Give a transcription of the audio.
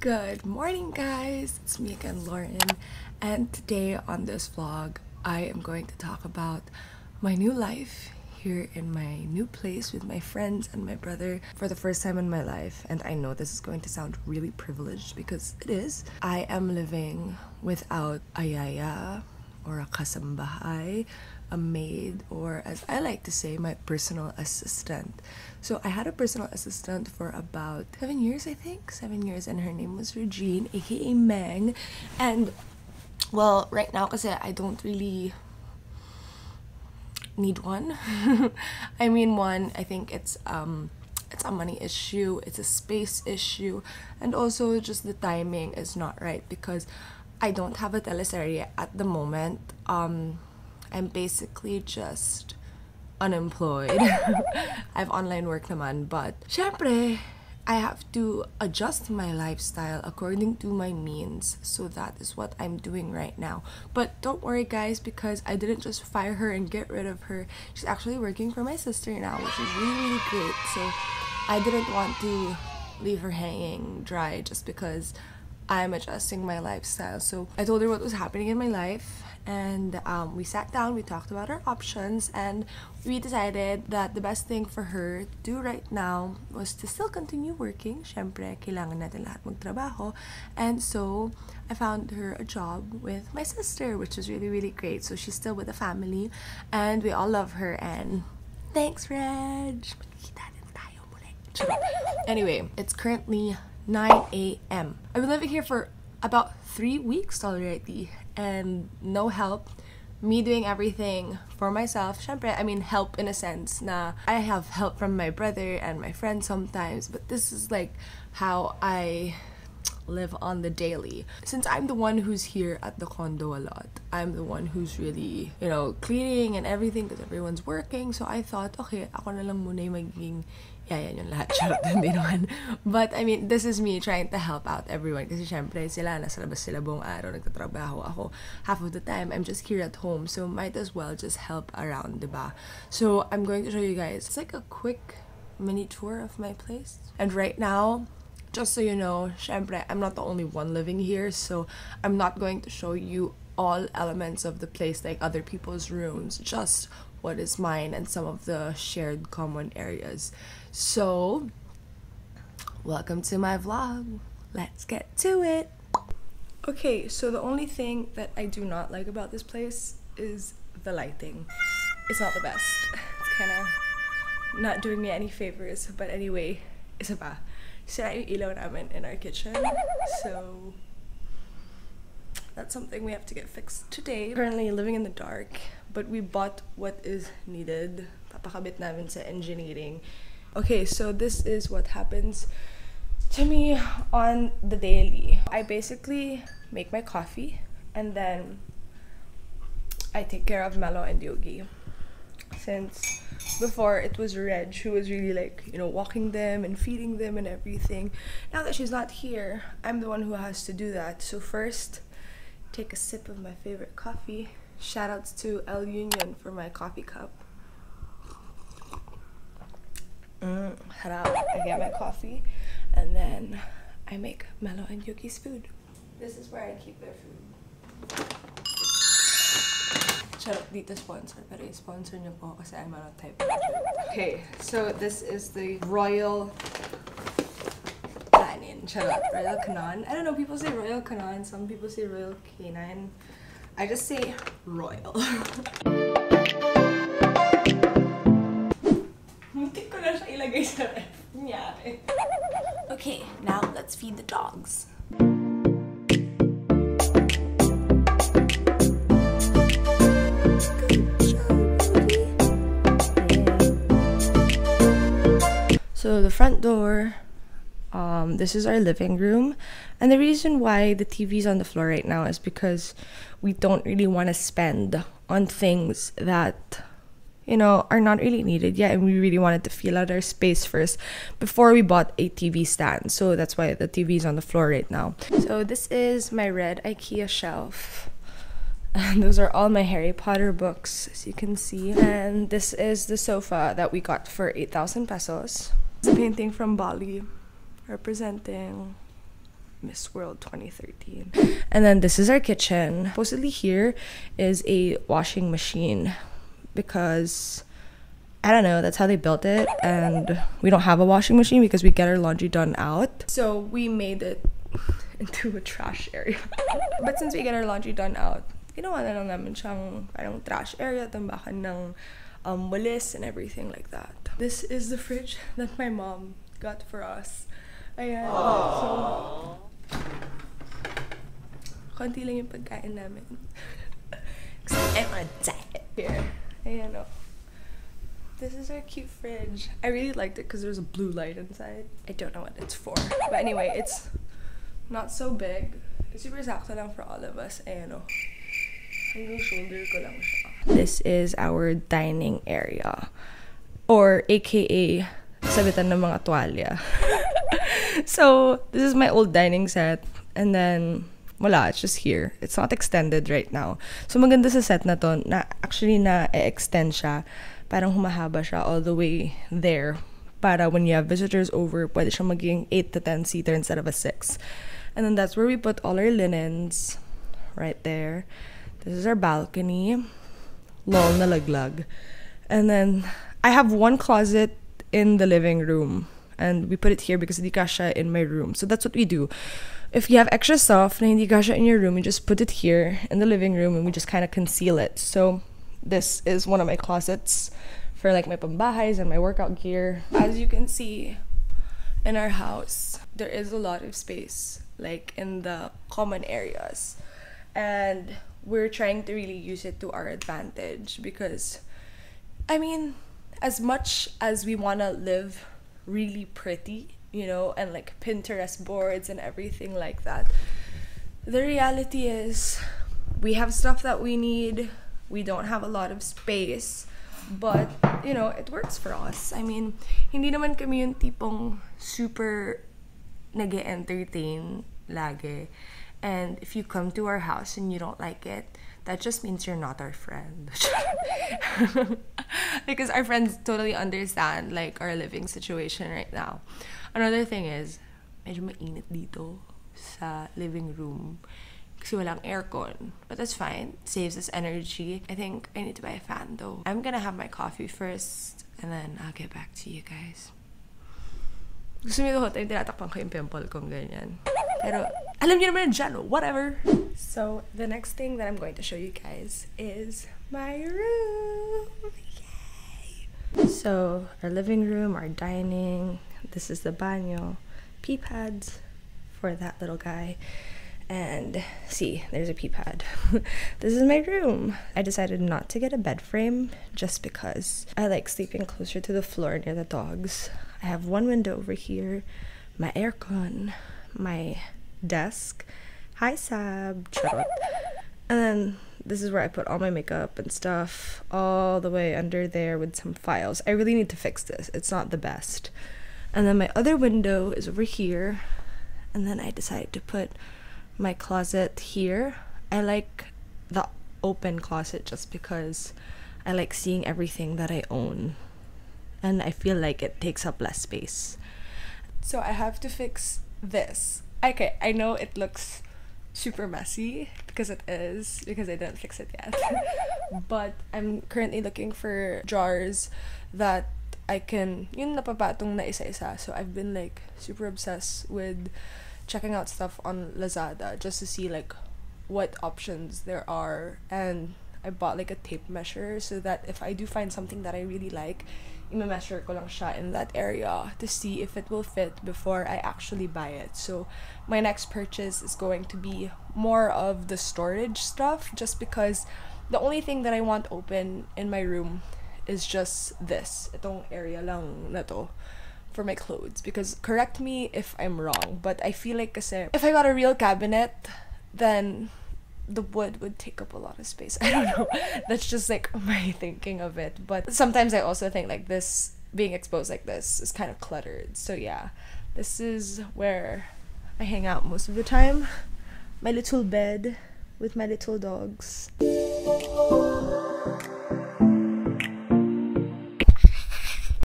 Good morning, guys. It's me again, Lauren, and today on this vlog, I am going to talk about my new life here in my new place with my friends and my brother for the first time in my life. And I know this is going to sound really privileged because it is. I am living without a yaya or a kasambahay, a maid, or as I like to say, my personal assistant. So I had a personal assistant for about seven years, I think, seven years, and her name was Regine, aka Meng. And well, right now, because I don't really need one. I mean, one, I think it's um it's a money issue, it's a space issue, and also just the timing is not right because I don't have a teleserye at the moment. Um, I'm basically just unemployed. I have online work naman, but syempre, I have to adjust my lifestyle according to my means. So that is what I'm doing right now. But don't worry, guys, because I didn't just fire her and get rid of her. She's actually working for my sister now, which is really, really great. So I didn't want to leave her hanging dry just because I'm adjusting my lifestyle. So I told her what was happening in my life and um, we sat down, we talked about our options, and we decided that the best thing for her to do right now was to still continue working. Syempre, kailangan natin lahat magtrabaho. And so, I found her a job with my sister, which was really, really great. So, she's still with the family, and we all love her, and thanks, Reg! Anyway, it's currently 9 a.m. I've been living here for about three weeks already and no help me doing everything for myself. Syempre, I mean, help in a sense na I have help from my brother and my friends sometimes, but this is like how I live on the daily. Since I'm the one who's here at the condo a lot, I'm the one who's really, you know, cleaning and everything because everyone's working. So I thought, okay, ako na lang muna yung yeah, yan yung lahat. Charot, hindi naman. But, I mean, this is me trying to help out everyone. Kasi syempre, sila, nasa labas sila buong araw, nagtatrabaho ako. Half of the time, I'm just here at home. So, might as well just help around, diba? So, I'm going to show you guys. It's like a quick mini tour of my place. And right now, just so you know, syempre, I'm not the only one living here. So, I'm not going to show you all elements of the place like other people's rooms. Just what is mine and some of the shared common areas. So, welcome to my vlog. Let's get to it. Okay, so the only thing that I do not like about this place is the lighting. It's not the best. It's kind of not doing me any favors, but anyway, isa pa. Sira yung ilaw namin in our kitchen. So, that's something we have to get fixed today. Currently living in the dark, but we bought what is needed. Papakabit namin sa engineering. Okay, so this is what happens to me on the daily. I basically make my coffee and then I take care of Mello and Yogi. Since before it was Reg who was really like, you know, walking them and feeding them and everything. Now that she's not here, I'm the one who has to do that. So first, take a sip of my favorite coffee. Shoutouts to El Union for my coffee cup. Mm. I get my coffee and then I make Mello and Yuki's food. This is where I keep their food. Charot dito sponsor, pero i-sponsor niyo po kasi I'm not type Okay, so this is the Royal Canin. Charot, Royal Canon. I don't know, people say Royal Canon, some people say Royal Canine. I just say Royal. Muntik ko na siya ilagay sa ref. Nyari. Okay, now let's feed the dogs. So the front door, um, this is our living room. And the reason why the TV's on the floor right now is because we don't really want to spend on things that you know, are not really needed yet. And we really wanted to feel out our space first before we bought a TV stand. So that's why the TV is on the floor right now. So this is my red IKEA shelf. And those are all my Harry Potter books, as you can see. And this is the sofa that we got for 8,000 pesos. It's a painting from Bali representing Miss World 2013. And then this is our kitchen. Supposedly here is a washing machine because I don't know, that's how they built it. And we don't have a washing machine because we get our laundry done out. So we made it into a trash area. but since we get our laundry done out, ginawa na lang namin siyang parang trash area, tambakan ng um, walis and everything like that. This is the fridge that my mom got for us. Ayan. So, konti lang yung pagkain namin. Because I'm on a diet. Here. Ayan o. This is our cute fridge. I really liked it because there's a blue light inside. I don't know what it's for. But anyway, it's not so big. It's super sakto lang for all of us. Ayan oh. o. Hanggang shoulder ko lang siya. This is our dining area. Or AKA, sabitan ng mga tuwalya. so, this is my old dining set. And then, wala, it's just here. It's not extended right now. So, maganda sa set na to, na actually na-extend siya. Parang humahaba siya all the way there. Para when you have visitors over, pwede siya maging 8 to 10 seater instead of a 6. And then that's where we put all our linens. Right there. This is our balcony. Lol, nalaglag. And then I have one closet in the living room. And we put it here because hindi kasha in my room. So that's what we do. If you have extra stuff na hindi kasha in your room, you just put it here in the living room and we just kind of conceal it. So this is one of my closets for like my pambahays and my workout gear. As you can see in our house, there is a lot of space like in the common areas. And we're trying to really use it to our advantage because I mean, as much as we want to live really pretty, you know, and like Pinterest boards and everything like that, the reality is we have stuff that we need. We don't have a lot of space. But, you know, it works for us. I mean, hindi naman kami yung tipong super nag entertain lagi. And if you come to our house and you don't like it, that just means you're not our friend. because our friends totally understand like our living situation right now. Another thing is, medyo mainit dito sa living room kasi walang aircon. But that's fine. Saves us energy. I think I need to buy a fan though. I'm gonna have my coffee first and then I'll get back to you guys. Gusto niyo ko tayo tinatakpan ko yung pimple kong ganyan. Pero, alam niyo naman dyan, whatever. So, the next thing that I'm going to show you guys is my room. Yay! So, our living room, our dining, this is the banyo, pee pads for that little guy. And see, there's a pee pad. this is my room. I decided not to get a bed frame just because I like sleeping closer to the floor near the dogs. I have one window over here, my aircon, my desk. Hi, Sab. Charot. And then this is where I put all my makeup and stuff all the way under there with some files. I really need to fix this. It's not the best. And then my other window is over here. And then I decided to put my closet here. I like the open closet just because I like seeing everything that I own. And I feel like it takes up less space. So I have to fix this. Okay, I know it looks super messy because it is because I didn't fix it yet. but I'm currently looking for jars that I can yun napapatong na isa-isa. So I've been like super obsessed with checking out stuff on Lazada just to see like what options there are and I bought like a tape measure so that if I do find something that I really like, i-measure ko lang siya in that area to see if it will fit before I actually buy it. So my next purchase is going to be more of the storage stuff just because the only thing that I want open in my room is just this. Itong area lang na to for my clothes because correct me if I'm wrong, but I feel like kasi if I got a real cabinet, then the wood would take up a lot of space. I don't know. That's just like my thinking of it. But sometimes I also think like this being exposed like this is kind of cluttered. So yeah, this is where I hang out most of the time. My little bed with my little dogs.